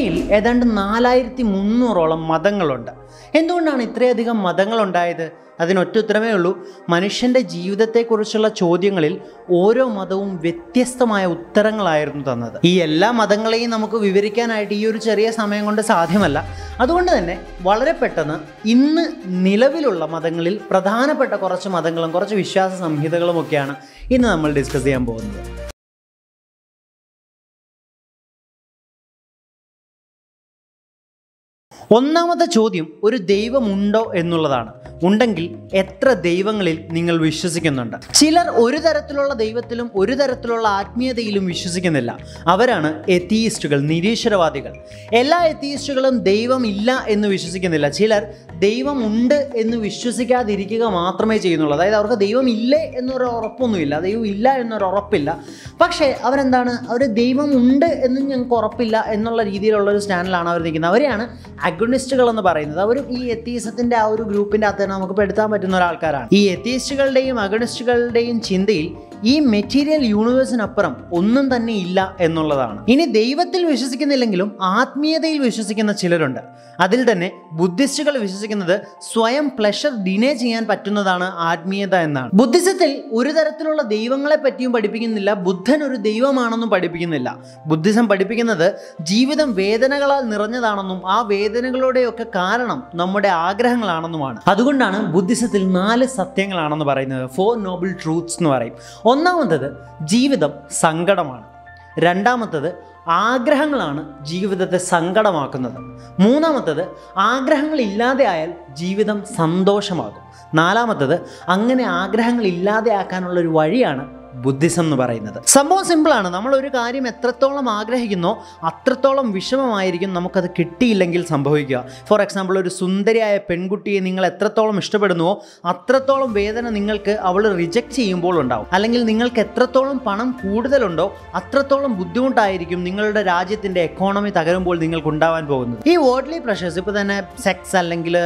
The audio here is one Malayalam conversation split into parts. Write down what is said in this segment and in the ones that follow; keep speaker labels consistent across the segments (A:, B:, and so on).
A: ഭൂമിയിൽ ഏതാണ്ട് നാലായിരത്തി മുന്നൂറോളം മതങ്ങളുണ്ട്. എന്തുകൊണ്ടാണ് ഇത്രയധികം മതങ്ങളുണ്ടായത്? അതിനൊറ്റ ഉത്തരമേ ഉള്ളൂ. മനുഷ്യന്റെ ജീവിതത്തെക്കുറിച്ചുള്ള ചോദ്യങ്ങളിൽ ഓരോ മതവും വ്യത്യസ്തമായ ഉത്തരങ്ങളായിരുന്നു തന്നത്. ഈ എല്ലാ മതങ്ങളെയും നമുക്ക് വിവരിക്കാനായിട്ട് ഈ ഒരു ചെറിയ സമയം കൊണ്ട് സാധ്യമല്ല. അതുകൊണ്ട് തന്നെ വളരെ പെട്ടെന്ന് ഇന്ന് നിലവിലുള്ള മതങ്ങളിൽ പ്രധാനപ്പെട്ട കുറച്ച് മതങ്ങളും കുറച്ച് വിശ്വാസ സംഹിതകളും ഒക്കെയാണ് ഇന്ന് നമ്മൾ ഡിസ്കസ് ചെയ്യാൻ പോകുന്നത്. ഒന്നാമത്തെ ചോദ്യം ഒരു ദൈവമുണ്ടോ എന്നുള്ളതാണ്. ഉണ്ടെങ്കിൽ എത്ര ദൈവങ്ങളിൽ നിങ്ങൾ വിശ്വസിക്കുന്നുണ്ട്? ചിലർ ഒരു തരത്തിലുള്ള ദൈവത്തിലും ഒരു തരത്തിലുള്ള ആത്മീയതയിലും വിശ്വസിക്കുന്നില്ല. അവരാണ് എത്തീസ്റ്റുകൾ നിരീശ്വരവാദികൾ. എല്ലാ എത്തീസ്റ്റുകളും ദൈവം ഇല്ല എന്ന് വിശ്വസിക്കുന്നില്ല. ചിലർ ദൈവമുണ്ട് എന്ന് വിശ്വസിക്കാതിരിക്കുക മാത്രമേ ചെയ്യുന്നുള്ളൂ. അതായത് അവർക്ക് ദൈവം ഇല്ലേ എന്നൊരു ഉറപ്പൊന്നുമില്ല. ദൈവം ഇല്ല എന്നൊരു ഉറപ്പില്ല. പക്ഷേ അവരെന്താണ്? അവർ ദൈവമുണ്ട് എന്നും ഞങ്ങൾക്ക് ഉറപ്പില്ല എന്നുള്ള രീതിയിലുള്ള ഒരു സ്റ്റാൻഡിലാണ് അവർ നിൽക്കുന്നത്. അവരെയാണ് അഗ്നിസ്റ്റുകൾ എന്ന് പറയുന്നത് അവർ ഈ എത്തീസത്തിന്റെ ആ ഒരു ഗ്രൂപ്പിന്റെ അകത്ത് തന്നെ നമുക്ക് പെടുത്താൻ പറ്റുന്ന ഒരാൾക്കാരാണ്. ഈ എത്തീസ്റ്റുകളുടെയും അഗണിസ്റ്റുകളുടെയും ചിന്തയിൽ ഈ മെറ്റീരിയൽ യൂണിവേഴ്സിനപ്പുറം ഒന്നും തന്നെ ഇല്ല എന്നുള്ളതാണ്. ഇനി ദൈവത്തിൽ വിശ്വസിക്കുന്നില്ലെങ്കിലും ആത്മീയതയിൽ വിശ്വസിക്കുന്ന ചിലരുണ്ട്. അതിൽ തന്നെ ബുദ്ധിസ്റ്റുകൾ വിശ്വസിക്കുന്നത് സ്വയം പ്ലഷർ ഡിനേ ചെയ്യാൻ പറ്റുന്നതാണ് ആത്മീയത എന്നാണ്. ബുദ്ധിസത്തിൽ ഒരു തരത്തിലുള്ള ദൈവങ്ങളെ പറ്റിയും പഠിപ്പിക്കുന്നില്ല ബുദ്ധൻ ഒരു ദൈവമാണെന്നും പഠിപ്പിക്കുന്നില്ല. ബുദ്ധിസം പഠിപ്പിക്കുന്നത് ജീവിതം വേദനകളാൽ നിറഞ്ഞതാണെന്നും ആ വേദനകളുടെയൊക്കെ കാരണം നമ്മുടെ ആഗ്രഹങ്ങളാണെന്നുമാണ്. അതുകൊണ്ടാണ് ബുദ്ധിസത്തിൽ നാല് സത്യങ്ങളാണെന്ന് പറയുന്നത്. ഫോർ നോബിൾ ട്രൂത്ത്സ് എന്ന് പറയും. ഒന്നാമത്തത് ജീവിതം സങ്കടമാണ്. രണ്ടാമത്തത് ആഗ്രഹങ്ങളാണ് ജീവിതത്തെ സങ്കടമാക്കുന്നത്. മൂന്നാമത്തത് ആഗ്രഹങ്ങൾ ഇല്ലാതെ ആയാൽ ജീവിതം സന്തോഷമാകും. നാലാമത്തത് അങ്ങനെ ആഗ്രഹങ്ങൾ ഇല്ലാതെ ആക്കാനുള്ള ഒരു വഴിയാണ് ബുദ്ധിസം എന്ന് പറയുന്നത്. സംഭവം സിമ്പിളാണ് നമ്മൾ ഒരു കാര്യം എത്രത്തോളം ആഗ്രഹിക്കുന്നോ അത്രത്തോളം വിഷമമായിരിക്കും നമുക്കത് കിട്ടിയില്ലെങ്കിൽ സംഭവിക്കുക. ഫോർ എക്സാമ്പിൾ ഒരു സുന്ദരിയായ പെൺകുട്ടിയെ നിങ്ങൾ എത്രത്തോളം ഇഷ്ടപ്പെടുന്നുവോ അത്രത്തോളം വേദന നിങ്ങൾക്ക് അവൾ റിജക്റ്റ് ചെയ്യുമ്പോൾ ഉണ്ടാവും. അല്ലെങ്കിൽ നിങ്ങൾക്ക് എത്രത്തോളം പണം കൂടുതലുണ്ടോ അത്രത്തോളം ബുദ്ധിമുട്ടായിരിക്കും നിങ്ങളുടെ രാജ്യത്തിന്റെ എക്കോണമി തകരുമ്പോൾ നിങ്ങൾക്ക് ഉണ്ടാവാൻ പോകുന്നത്. ഈ വേർഡ്ലി പ്രഷേഴ്സ് ഇപ്പോൾ തന്നെ സെക്സ് അല്ലെങ്കിൽ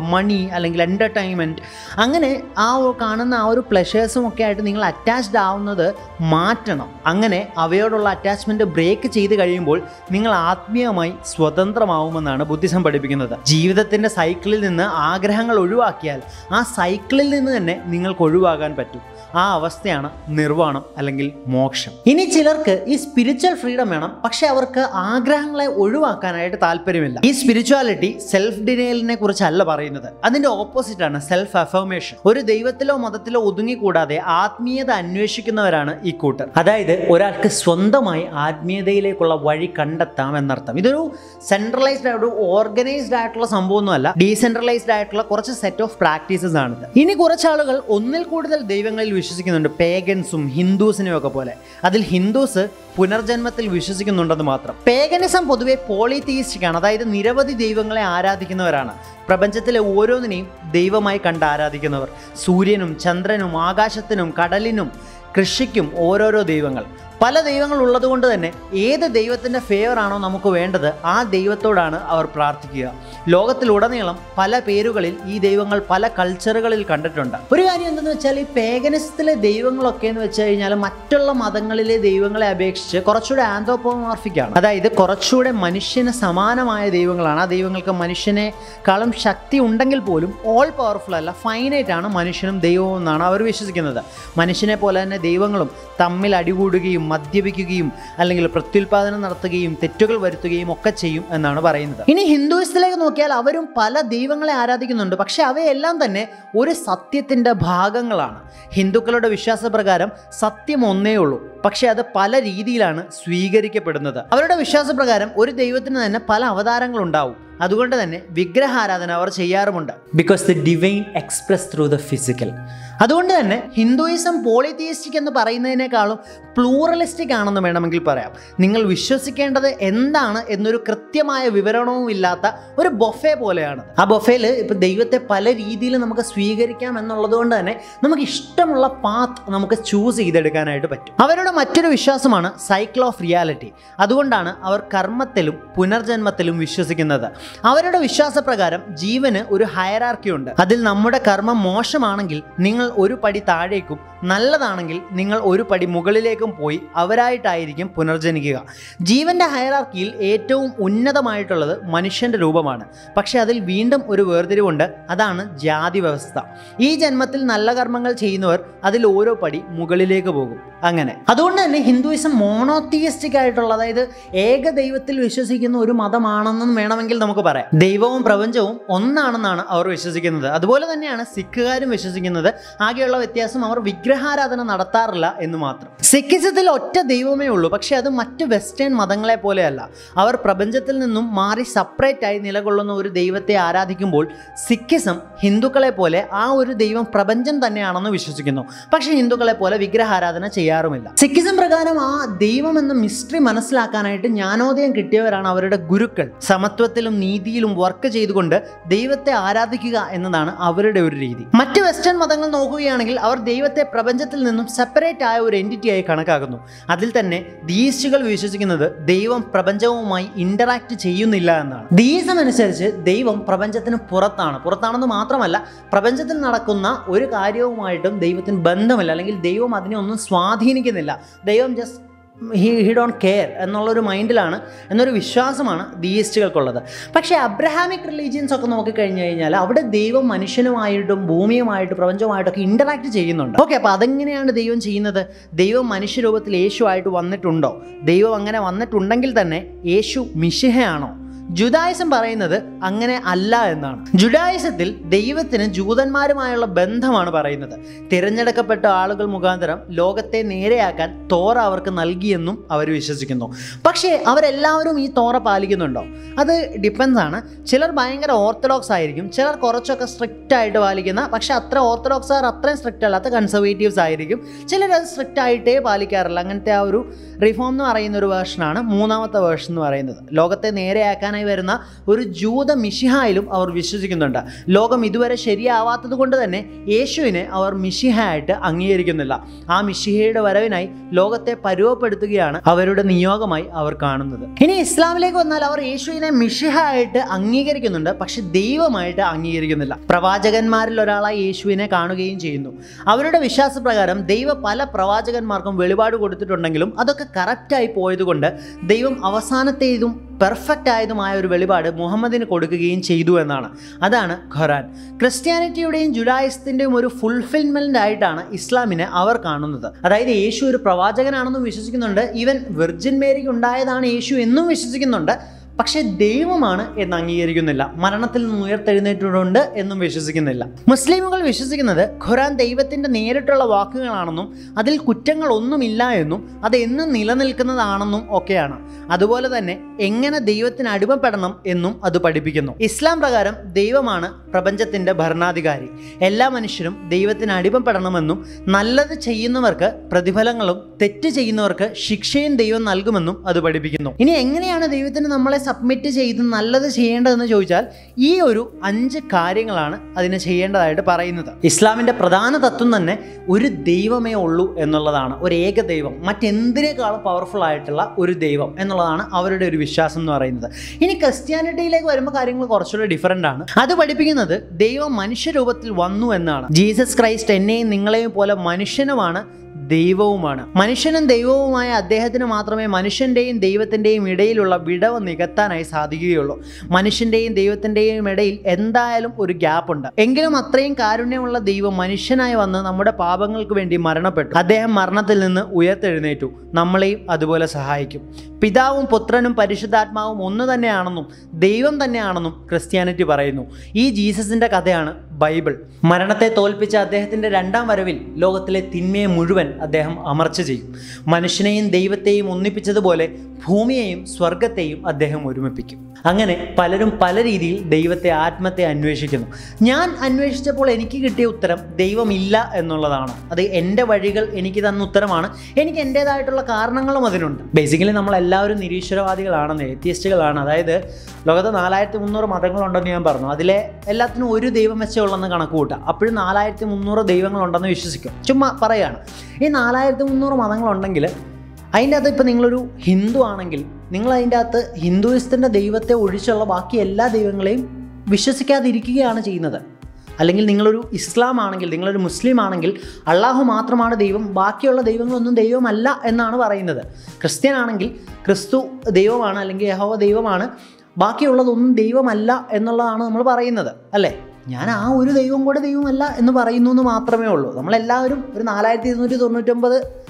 A: മണി അല്ലെങ്കിൽ എന്റർടൈൻമെന്റ് അങ്ങനെ ആ കാണുന്ന ആ ഒരു പ്ലഷേഴ്സും ഒക്കെ ആയിട്ട് നിങ്ങൾ അറ്റാച്ച്ഡ് ആവുന്നത് മാറ്റണം. അങ്ങനെ അവയോടുള്ള അറ്റാച്ച്മെന്റ് ബ്രേക്ക് ചെയ്ത് കഴിയുമ്പോൾ നിങ്ങൾ ആത്മീയമായി സ്വതന്ത്രമാവുമെന്നാണ് ബുദ്ധിസം പഠിപ്പിക്കുന്നത്. ജീവിതത്തിന്റെ സൈക്കിളിൽ നിന്ന് ആഗ്രഹങ്ങൾ ഒഴിവാക്കിയാൽ ആ സൈക്കിളിൽ നിന്ന് തന്നെ നിങ്ങൾക്ക് ഒഴിവാകാൻ പറ്റും. ആ അവസ്ഥയാണ് നിർവാണം അല്ലെങ്കിൽ മോക്ഷം. ഇനി ചിലർക്ക് ഈ സ്പിരിച്വൽ ഫ്രീഡം വേണം പക്ഷെ അവർക്ക് ആഗ്രഹങ്ങളെ ഒഴിവാക്കാനായിട്ട് താല്പര്യമില്ല. ഈ സ്പിരിച്വാലിറ്റി സെൽഫ് ഡിനയലിനെ കുറിച്ചല്ല പറയുന്നത്. അതിന്റെ ഓപ്പോസിറ്റ് ആണ് സെൽഫ് അഫർമേഷൻ ഒരു ദൈവത്തിലോ മതത്തിലോ ഒതുങ്ങിക്കൂടാതെ ആത്മീയത അന്വേഷിക്കുന്നവരാണ് ഈ കൂട്ടർ. അതായത് ഒരാൾക്ക് സ്വന്തമായി ആത്മീയതയിലേക്കുള്ള വഴി കണ്ടെത്താം എന്നർത്ഥം. ഇതൊരു സെൻട്രലൈസ്ഡ് ആയിട്ട് ഓർഗനൈസ്ഡ് ആയിട്ടുള്ള സംഭവമൊന്നുമല്ല. ഡീസെൻട്രലൈസ്ഡ് ആയിട്ടുള്ള കുറച്ച് സെറ്റ് ഓഫ് പ്രാക്ടീസസ് ആണിത്. ഇനി കുറച്ചാളുകൾ ഒന്നിൽ കൂടുതൽ ദൈവങ്ങളിൽ വിശ്വസിക്കുന്നുണ്ട്. പേഗൻസും ഹിന്ദുസിനും ഒക്കെ പോലെ. അതിൽ ഹിന്ദുസ് പുനർജന്മത്തിൽ വിശ്വസിക്കുന്നുണ്ടെന്ന് മാത്രം. പേഗനിസം പൊതുവെ പോളിതീയിസ്റ്റിക് ആണ്. അതായത് നിരവധി ദൈവങ്ങളെ ആരാധിക്കുന്നവരാണ്. പ്രപഞ്ചത്തിലെ ഓരോന്നിനെയും ദൈവമായി കണ്ട് ആരാധിക്കുന്നവർ. സൂര്യനും ചന്ദ്രനും ആകാശത്തിനും കടലിനും കൃഷിക്കും ഓരോരോ ദൈവങ്ങൾ. പല ദൈവങ്ങൾ ഉള്ളതുകൊണ്ട് തന്നെ ഏത് ദൈവത്തിന്റെ ഫേവറാണോ നമുക്ക് വേണ്ടത് ആ ദൈവത്തോടാണ് അവർ പ്രാർത്ഥിക്കുക. ലോകത്തിലുടനീളം പല പേരുകളിൽ ഈ ദൈവങ്ങൾ പല കൾച്ചറുകളിൽ കണ്ടിട്ടുണ്ട്. ഒരു കാര്യം എന്തെന്ന് വെച്ചാൽ ഈ പേഗനിസത്തിലെ ദൈവങ്ങളൊക്കെ എന്ന് വെച്ച് കഴിഞ്ഞാൽ മറ്റുള്ള മതങ്ങളിലെ ദൈവങ്ങളെ അപേക്ഷിച്ച് കുറച്ചുകൂടെ ആന്തോപോമോർഫിക്കാണ് അതായത് കുറച്ചുകൂടെ മനുഷ്യന് സമാനമായ ദൈവങ്ങളാണ്. ആ ദൈവങ്ങൾക്ക് മനുഷ്യനെക്കാളും ശക്തി ഉണ്ടെങ്കിൽ പോലും ഓൾ പവർഫുൾ അല്ല ഫൈനൈറ്റ് ആണ് മനുഷ്യനും ദൈവവും എന്നാണ് അവർ വിശ്വസിക്കുന്നത്. മനുഷ്യനെ പോലെ തന്നെ ദൈവങ്ങളും തമ്മിൽ അടികൂടുകയും മദ്യപിക്കുകയും അല്ലെങ്കിൽ പ്രത്യുൽപാദനം നടത്തുകയും തെറ്റുകൾ വരുത്തുകയും ഒക്കെ ചെയ്യും എന്നാണ് പറയുന്നത്. ഇനി ഹിന്ദുയിസത്തിലേക്ക് നോക്കിയാൽ അവരും പല ദൈവങ്ങളെ ആരാധിക്കുന്നുണ്ട്. പക്ഷേ അവയെല്ലാം തന്നെ ഒരു സത്യത്തിന്റെ ഭാഗങ്ങളാണ്. ഹിന്ദുക്കളുടെ വിശ്വാസപ്രകാരം സത്യം ഒന്നേ ഉള്ളൂ. പക്ഷെ അത് പല രീതിയിലാണ് സ്വീകരിക്കപ്പെടുന്നത്. അവരുടെ വിശ്വാസപ്രകാരം ഒരു ദൈവത്തിന് തന്നെ പല അവതാരങ്ങൾ ഉണ്ടാവും അതുകൊണ്ട് തന്നെ വിഗ്രഹാരാധന അവർ ചെയ്യാറുമുണ്ട്. Because the divine express through the physical അതുകൊണ്ട് തന്നെ ഹിന്ദുയിസം പോളിതിയസ്റ്റിക് എന്ന് പറയുന്നതിനേക്കാളും പ്ലൂറലിസ്റ്റിക് ആണെന്ന് വേണമെങ്കിൽ പറയാം. നിങ്ങൾ വിശ്വസിക്കേണ്ടത് എന്താണ് എന്നൊരു കൃത്യമായ വിവരണവും ഇല്ലാത്ത ഒരു ബൊഫെ പോലെയാണ്. ആ ബൊഫയിൽ ഇപ്പം ദൈവത്തെ പല രീതിയിൽ നമുക്ക് സ്വീകരിക്കാം എന്നുള്ളത് കൊണ്ട് തന്നെ നമുക്ക് ഇഷ്ടമുള്ള പാത്ത് നമുക്ക് ചൂസ് ചെയ്തെടുക്കാനായിട്ട് പറ്റും. അവരുടെ മറ്റൊരു വിശ്വാസമാണ് സൈക്കിൾ ഓഫ് റിയാലിറ്റി അതുകൊണ്ടാണ് അവർ കർമ്മത്തിലും പുനർജന്മത്തിലും വിശ്വസിക്കുന്നത്. അവരുടെ വിശ്വാസപ്രകാരം ജീവന് ഒരു ഹയറാർക്കി ഉണ്ട്. അതിൽ നമ്മുടെ കർമ്മം മോശമാണെങ്കിൽ നിങ്ങൾ ഒരു പടി താഴേക്കും നല്ലതാണെങ്കിൽ നിങ്ങൾ ഒരു പടി മുകളിലേക്കും പോയി അവരായിട്ടായിരിക്കും പുനർജനിക്കുക. ജീവന്റെ ഹയറാർക്കിയിൽ ഏറ്റവും ഉന്നതമായിട്ടുള്ളത് മനുഷ്യന്റെ രൂപമാണ്. പക്ഷെ അതിൽ വീണ്ടും ഒരു വേർതിരിവുണ്ട് അതാണ് ജാതി വ്യവസ്ഥ ഈ ജന്മത്തിൽ നല്ല കർമ്മങ്ങൾ ചെയ്യുന്നവർ അതിൽ ഓരോ പടി മുകളിലേക്ക് പോകും. അങ്ങനെ. അതുകൊണ്ട് തന്നെ ഹിന്ദുയിസം മോണോത്തിയസ്റ്റിക് ആയിട്ടുള്ള അതായത് ഏക ദൈവത്തിൽ വിശ്വസിക്കുന്ന ഒരു മതമാണെന്നും വേണമെങ്കിൽ നമുക്ക് പറയാം. ദൈവവും പ്രപഞ്ചവും ഒന്നാണെന്നാണ് അവർ വിശ്വസിക്കുന്നത്. അതുപോലെ തന്നെയാണ് സിഖുകാരും വിശ്വസിക്കുന്നത്. ആകെയുള്ള വ്യത്യാസം അവർ വിഗ്രഹാരാധന നടത്താറില്ല എന്ന് മാത്രം. സിഖിസത്തിൽ ഒറ്റ ദൈവമേ ഉള്ളൂ. പക്ഷേ അത് മറ്റ് വെസ്റ്റേൺ മതങ്ങളെ പോലെയല്ല. അവർ പ്രപഞ്ചത്തിൽ നിന്നും മാറി സെപ്പറേറ്റ് ആയി നിലകൊള്ളുന്ന ഒരു ദൈവത്തെ ആരാധിക്കുമ്പോൾ സിഖിസം ഹിന്ദുക്കളെ പോലെ ആ ഒരു ദൈവം പ്രപഞ്ചം തന്നെയാണെന്ന് വിശ്വസിക്കുന്നു. പക്ഷേ ഹിന്ദുക്കളെ പോലെ വിഗ്രഹാരാധന ചെയ്യാറുമില്ല. സിഖിസം പ്രകാരം ആ ദൈവം എന്ന മിസ്റ്ററി മനസ്സിലാക്കാനായിട്ട് ജ്ഞാനോദയം കിട്ടിയവരാണ് അവരുടെ ഗുരുക്കൾ. സമത്വത്തിലും നീതിയിലും വർക്ക് ചെയ്തുകൊണ്ട് ദൈവത്തെ ആരാധിക്കുക എന്നതാണ് അവരുടെ ഒരു രീതി. മറ്റ് വെസ്റ്റേൺ മതങ്ങൾ നോക്കുകയാണെങ്കിൽ അവർ ദൈവത്തെ പ്രപഞ്ചത്തിൽ നിന്നും സെപ്പറേറ്റ് ആയ ഒരു എന്റിറ്റിയായി കണക്കാക്കുന്നു. അതിൽ തന്നെ ദീസ്റ്റുകൾ വിശ്വസിക്കുന്നത് ദൈവം പ്രപഞ്ചവുമായി ഇന്ററാക്ട് ചെയ്യുന്നില്ല എന്നാണ്. ദീസം അനുസരിച്ച് ദൈവം പ്രപഞ്ചത്തിന് പുറത്താണ്. പുറത്താണെന്ന് മാത്രമല്ല പ്രപഞ്ചത്തിൽ നടക്കുന്ന ഒരു കാര്യവുമായിട്ടും ദൈവത്തിന് ബന്ധമില്ല. അല്ലെങ്കിൽ ദൈവം അതിനെ ഒന്നും സ്വാധീനിക്കുന്നില്ല. ദൈവം just he he don't care എന്നുള്ളൊരു മൈൻഡിലാണ് എന്നൊരു വിശ്വാസമാണ് ദീയിസ്റ്റുകൾക്കുള്ളത്. പക്ഷേ അബ്രഹാമിക് റിലീജിയൻസ് ഒക്കെ നോക്കിക്കഴിഞ്ഞ് കഴിഞ്ഞാൽ അവിടെ ദൈവം മനുഷ്യനുമായിട്ടും ഭൂമിയുമായിട്ടും പ്രപഞ്ചവുമായിട്ടൊക്കെ ഇന്ററാക്ട് ചെയ്യുന്നുണ്ട്. ഓക്കെ അപ്പോൾ അതെങ്ങനെയാണ് ദൈവം ചെയ്യുന്നത്? ദൈവം മനുഷ്യരൂപത്തിൽ യേശു ആയിട്ട് വന്നിട്ടുണ്ടോ? ദൈവം അങ്ങനെ വന്നിട്ടുണ്ടെങ്കിൽ തന്നെ യേശു മിഷിഹയാണോ ജുഡായിസം പറയുന്നത് അങ്ങനെ അല്ല എന്നാണ്. ജുഡായിസത്തിൽ ദൈവത്തിന് ജൂതന്മാരുമായുള്ള ബന്ധമാണ് പറയുന്നത്. തിരഞ്ഞെടുക്കപ്പെട്ട ആളുകൾ മുഖാന്തരം ലോകത്തെ നേരെയാക്കാൻ തോറ അവർക്ക് നൽകിയെന്നും അവർ വിശ്വസിക്കുന്നു. പക്ഷേ അവരെല്ലാവരും ഈ തോറ പാലിക്കുന്നുണ്ടോ? അത് ഡിപ്പെൻസ് ആണ്. ചിലർ ഭയങ്കര ഓർത്തഡോക്സ് ആയിരിക്കും. ചിലർ കുറച്ചൊക്കെ സ്ട്രിക്റ്റ് ആയിട്ട് പാലിക്കുന്ന പക്ഷേ അത്ര ഓർത്തഡോക്സ് ആർ അത്രയും സ്ട്രിക്റ്റ് അല്ലാത്ത കൺസർവേറ്റീവ്സ് ആയിരിക്കും. ചിലർ അത് സ്ട്രിക്റ്റ് ആയിട്ടേ പാലിക്കാറില്ല. അങ്ങനത്തെ ആ ഒരു റിഫോം എന്ന് പറയുന്ന ഒരു വേർഷനാണ് മൂന്നാമത്തെ വേർഷൻ എന്ന് പറയുന്നത്. ലോകത്തെ നേരെയാക്കാനായി വരുന്ന ഒരു ജൂത മിഷിഹായിലും അവർ വിശ്വസിക്കുന്നുണ്ട്. ലോകം ഇതുവരെ ശരിയാവാത്തത് കൊണ്ട് തന്നെ യേശുവിനെ അവർ മിഷിഹായിട്ട് അംഗീകരിക്കുന്നില്ല. ആ മിഷിഹയുടെ വരവിനായി ലോകത്തെ പരുവപ്പെടുത്തുകയാണ് അവരുടെ നിയോഗമായി അവർ കാണുന്നത്. ഇനി ഇസ്ലാമിലേക്ക് വന്നാൽ അവർ യേശുവിനെ മിഷിഹായിട്ട് അംഗീകരിക്കുന്നുണ്ട് പക്ഷെ ദൈവമായിട്ട് അംഗീകരിക്കുന്നില്ല. പ്രവാചകന്മാരിൽ ഒരാളായി യേശുവിനെ കാണുകയും ചെയ്യുന്നു. അവരുടെ വിശ്വാസപ്രകാരം ദൈവ പല പ്രവാചകന്മാർക്കും വെളിപാട് കൊടുത്തിട്ടുണ്ടെങ്കിലും അതൊക്കെ കറക്റ്റായി പോയതുകൊണ്ട് ദൈവം അവസാനത്തേതും പെർഫെക്റ്റ് ആയതുമായ ഒരു വെളിപാട് മുഹമ്മദിന് കൊടുക്കുകയും ചെയ്തു എന്നാണ്. അതാണ് ഖുറാൻ ക്രിസ്ത്യാനിറ്റിയുടെയും ജുഡായിസത്തിന്റെയും ഒരു ഫുൾഫിൽമെന്റ് ആയിട്ടാണ് ഇസ്ലാമിനെ അവർ കാണുന്നത്. അതായത് യേശു ഒരു പ്രവാചകനാണെന്നും വിശ്വസിക്കുന്നുണ്ട്. ഈവൻ വിർജിൻ മേരിക്ക് ഉണ്ടായതാണ് യേശു എന്നും വിശ്വസിക്കുന്നുണ്ട്. പക്ഷേ ദൈവമാണ് എന്ന് അംഗീകരിക്കുന്നില്ല. മരണത്തിൽ നിന്ന് ഉയർത്തെഴുന്നേറ്റിട്ടുണ്ട് എന്നും വിശ്വസിക്കുന്നില്ല. മുസ്ലിമുകൾ വിശ്വസിക്കുന്നത് ഖുറാൻ ദൈവത്തിന്റെ നേരിട്ടുള്ള വാക്കുകളാണെന്നും അതിൽ കുറ്റങ്ങൾ ഒന്നുമില്ല എന്നും അത് എന്നും നിലനിൽക്കുന്നതാണെന്നും ഒക്കെയാണ്. അതുപോലെ തന്നെ എങ്ങനെ ദൈവത്തിന് അടിമപ്പെടണം എന്നും അത് പഠിപ്പിക്കുന്നു. ഇസ്ലാം പ്രകാരം ദൈവമാണ് പ്രപഞ്ചത്തിന്റെ ഭരണാധികാരി. എല്ലാ മനുഷ്യരും ദൈവത്തിന് അടിമപ്പെടണമെന്നും നല്ലത് ചെയ്യുന്നവർക്ക് പ്രതിഫലങ്ങളും തെറ്റ് ചെയ്യുന്നവർക്ക് ശിക്ഷയും ദൈവം നൽകുമെന്നും അത് പഠിപ്പിക്കുന്നു. ഇനി എങ്ങനെയാണ് ദൈവത്തിന് നമ്മളെ സബ്മിറ്റ് ചെയ്ത് നല്ലത് ചെയ്യേണ്ടതെന്ന് ചോദിച്ചാൽ ഈ ഒരു അഞ്ച് കാര്യങ്ങളാണ് അതിനെ ചെയ്യേണ്ടതായിട്ട് പറയുന്നത്. ഇസ്ലാമിന്റെ പ്രധാന തത്വം തന്നെ ഒരു ദൈവമേ ഉള്ളൂ എന്നുള്ളതാണ്. ഒരു ഏക ദൈവം മറ്റെന്തിനേക്കാളും പവർഫുൾ ആയിട്ടുള്ള ഒരു ദൈവം എന്നുള്ളതാണ് അവരുടെ ഒരു വിശ്വാസം എന്ന് പറയുന്നത്. ഇനി ക്രിസ്ത്യാനിറ്റിയിലേക്ക് വരുമ്പോൾ കാര്യങ്ങൾ കുറച്ചുകൂടി ഡിഫറന്റ് ആണ്. അത് പഠിപ്പിക്കുന്നത് ദൈവം മനുഷ്യരൂപത്തിൽ വന്നു എന്നാണ്. ജീസസ് ക്രൈസ്റ്റ് എന്നെയും നിങ്ങളെയും പോലെ മനുഷ്യനുമാണ് ദൈവവുമാണ്. മനുഷ്യനും ദൈവവുമായ അദ്ദേഹത്തിന് മാത്രമേ മനുഷ്യന്റെയും ദൈവത്തിന്റെയും ഇടയിലുള്ള വിടവ് നികത്താനായി സാധിക്കുകയുള്ളൂ. മനുഷ്യന്റെയും ദൈവത്തിന്റെയും ഇടയിൽ എന്തായാലും ഒരു ഗ്യാപ്പ് ഉണ്ട്. എങ്കിലും അത്രയും കാരുണ്യമുള്ള ദൈവം മനുഷ്യനായി വന്ന് നമ്മുടെ പാപങ്ങൾക്ക് വേണ്ടി മരണപ്പെട്ടു. അദ്ദേഹം മരണത്തിൽ നിന്ന് ഉയർത്തെഴുന്നേറ്റു. നമ്മളെയും അതുപോലെ സഹായിക്കും. പിതാവും പുത്രനും പരിശുദ്ധാത്മാവും ഒന്ന് തന്നെയാണെന്നും ദൈവം തന്നെയാണെന്നും ക്രിസ്ത്യാനിറ്റി പറയുന്നു. ഈ ജീസസിന്റെ കഥയാണ് ബൈബിൾ. മരണത്തെ തോൽപ്പിച്ച അദ്ദേഹത്തിന്റെ രണ്ടാം വരവിൽ ലോകത്തിലെ തിന്മയെ മുഴുവൻ അദ്ദേഹം അമർച്ച ചെയ്യും. മനുഷ്യനെയും ദൈവത്തെയും ഒന്നിപ്പിച്ചതുപോലെ ഭൂമിയെയും സ്വർഗത്തെയും അദ്ദേഹം ഒരുമിപ്പിക്കും. അങ്ങനെ പലരും പല രീതിയിൽ ദൈവത്തെ ആത്മത്തെ അന്വേഷിക്കുന്നു. ഞാൻ അന്വേഷിച്ചപ്പോൾ എനിക്ക് കിട്ടിയ ഉത്തരം ദൈവമില്ല എന്നുള്ളതാണ്. അത് എന്റെ വഴികൾ എനിക്ക് തന്ന ഉത്തരമാണ്. എനിക്ക് എന്റേതായിട്ടുള്ള കാരണങ്ങളും അതിനുണ്ട് ബേസിക്കലി നമ്മൾ എല്ലാവരും നിരീശ്വരവാദികളാണെന്ന് എത്തിയസ്റ്റുകളാണ് അതായത് ലോകത്ത് നാലായിരത്തി മുന്നൂറ് മതങ്ങളുണ്ടെന്ന് ഞാൻ പറഞ്ഞു. അതിലെ എല്ലാത്തിനും ഒരു ദൈവം വെച്ചേ ഉള്ളെന്ന് കണക്ക് കൂട്ടുക. അപ്പോഴും നാലായിരത്തി മുന്നൂറ് ദൈവങ്ങളുണ്ടെന്ന് വിശ്വസിക്കും. ചുമ്മാ പറയുകയാണ് ഈ നാലായിരത്തി മുന്നൂറ് മതങ്ങളുണ്ടെങ്കിൽ അതിന്റെ അകത്ത് ഇപ്പോൾ നിങ്ങളൊരു ഹിന്ദു ആണെങ്കിൽ നിങ്ങൾ അതിന്റെ അകത്ത് ഹിന്ദുയിസത്തിന്റെ ദൈവത്തെ ഒഴിച്ചുള്ള ബാക്കി എല്ലാ ദൈവങ്ങളെയും വിശ്വസിക്കാതിരിക്കുകയാണ് ചെയ്യുന്നത്. അല്ലെങ്കിൽ നിങ്ങളൊരു ഇസ്ലാം ആണെങ്കിൽ നിങ്ങളൊരു മുസ്ലിം ആണെങ്കിൽ അള്ളാഹു മാത്രമാണ് ദൈവം ബാക്കിയുള്ള ദൈവങ്ങളൊന്നും ദൈവമല്ല എന്നാണ് പറയുന്നത്. ക്രിസ്ത്യൻ ആണെങ്കിൽ ക്രിസ്തു ദൈവമാണ് അല്ലെങ്കിൽ യഹോവ ദൈവമാണ് ബാക്കിയുള്ളതൊന്നും ദൈവമല്ല എന്നുള്ളതാണ് നമ്മൾ പറയുന്നത്. അല്ലേ? ഞാൻ ആ ഒരു ദൈവം കൂടെ ദൈവമല്ല എന്ന് പറയുന്നു എന്ന് മാത്രമേ ഉള്ളൂ. നമ്മളെല്ലാവരും ഒരു നാലായിരത്തി ഇരുന്നൂറ്റി തൊണ്ണൂറ്റൊമ്പത്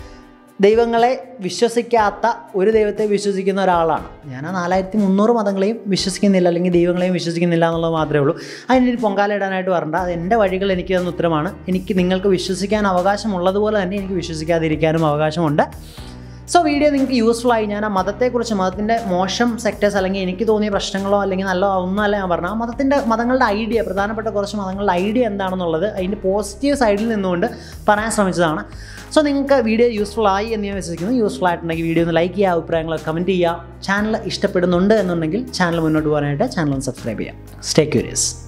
A: ദൈവങ്ങളെ വിശ്വസിക്കാത്ത ഒരു ദൈവത്തെ വിശ്വസിക്കുന്ന ഒരാളാണ്. ഞാൻ ആ നാലായിരത്തി മുന്നൂറ് മതങ്ങളെയും വിശ്വസിക്കുന്നില്ല അല്ലെങ്കിൽ ദൈവങ്ങളെയും വിശ്വസിക്കുന്നില്ല എന്നുള്ളത് മാത്രമേ ഉള്ളൂ. അതിനൊരു പൊങ്കാല ഇടാനായിട്ട് വരണ്ട. അത് എന്റെ വഴികൾ എനിക്ക് തന്ന ഉത്തരമാണ്. എനിക്ക് നിങ്ങൾക്ക് വിശ്വസിക്കാൻ അവകാശമുള്ളതുപോലെ തന്നെ എനിക്ക് വിശ്വസിക്കാതിരിക്കാനും അവകാശമുണ്ട്. സോ വീഡിയോ നിങ്ങൾക്ക് യൂസ്ഫുൾ ആയി. ഞാൻ ആ മതത്തെക്കുറിച്ച് മതത്തിന്റെ മോശം സെക്ടേഴ്സ് അല്ലെങ്കിൽ എനിക്ക് തോന്നിയ പ്രശ്നങ്ങളോ അല്ലെങ്കിൽ നല്ല ഒന്നല്ല ഞാൻ പറഞ്ഞു ആ മതത്തിന്റെ മതങ്ങളുടെ ഐഡിയ പ്രധാനപ്പെട്ട കുറച്ച് മതങ്ങളുടെ ഐഡിയ എന്താണെന്നുള്ളത് അതിന്റെ പോസിറ്റീവ് സൈഡിൽ നിന്നുകൊണ്ട് പറയാൻ ശ്രമിച്ചതാണ്. സോ നിങ്ങൾക്ക് വീഡിയോ യൂസ്ഫുൾ ആയി എന്ന് ഞാൻ വിശ്വസിക്കുന്നു. യൂസ്ഫുൾ ആയിട്ടുണ്ടെങ്കിൽ വീഡിയോ ഒന്ന് ലൈക്ക് ചെയ്യുക അഭിപ്രായങ്ങൾ കമന്റ് ചെയ്യുക. ചാനൽ ഇഷ്ടപ്പെടുന്നുണ്ട് എന്നുണ്ടെങ്കിൽ ചാനൽ മുന്നോട്ട് പോകാനായിട്ട് ചാനൽ ഒന്ന് സബ്സ്ക്രൈബ് ചെയ്യുക. Stay curious